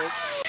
Nope.